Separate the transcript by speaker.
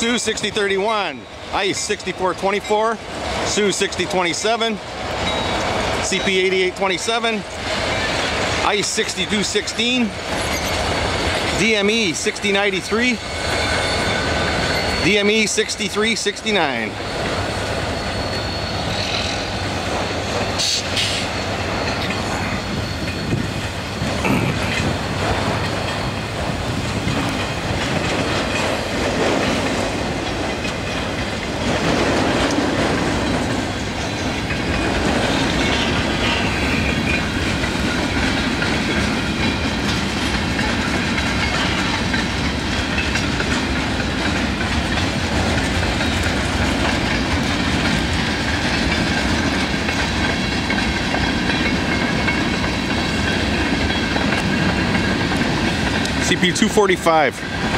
Speaker 1: Sioux 6031, ICE 6424, Sioux 6027, CP 8827, ICE 6216, DME 6093, DME 6369. CP 245.